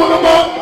Abunuma.